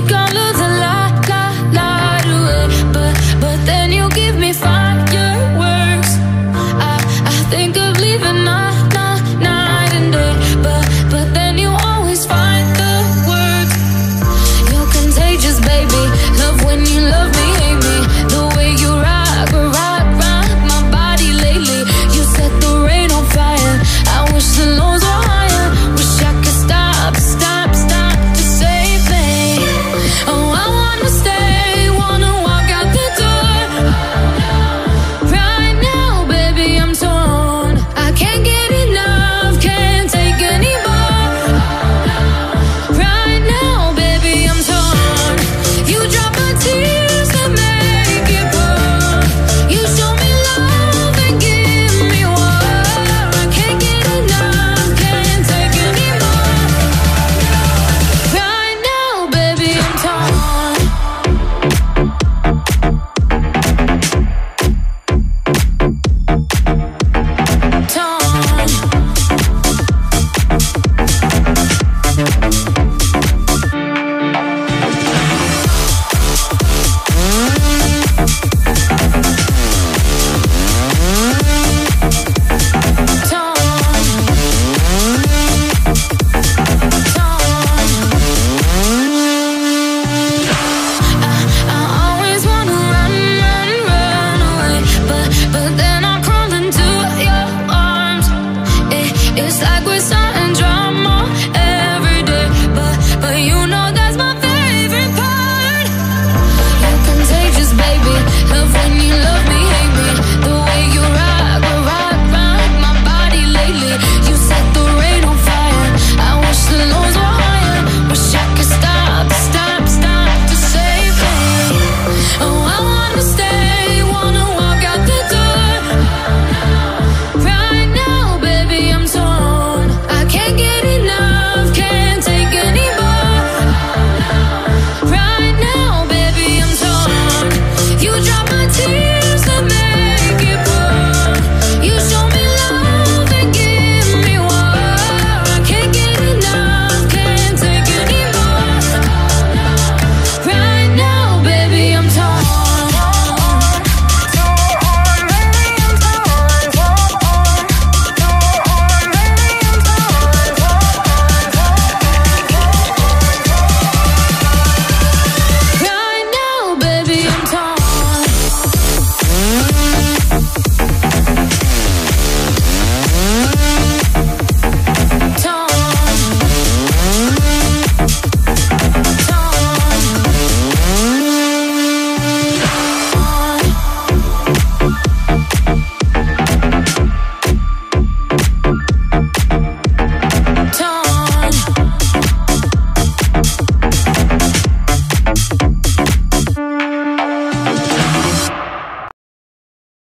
take all of